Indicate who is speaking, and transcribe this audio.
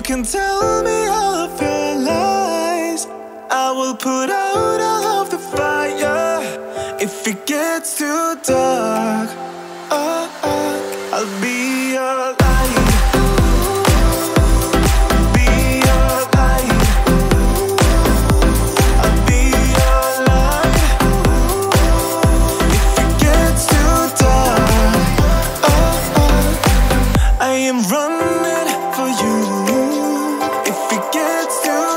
Speaker 1: You can tell me all of your lies. I will put out all of the fire if it gets too dark. Oh, oh, I'll be your light. Uh, I am running it's too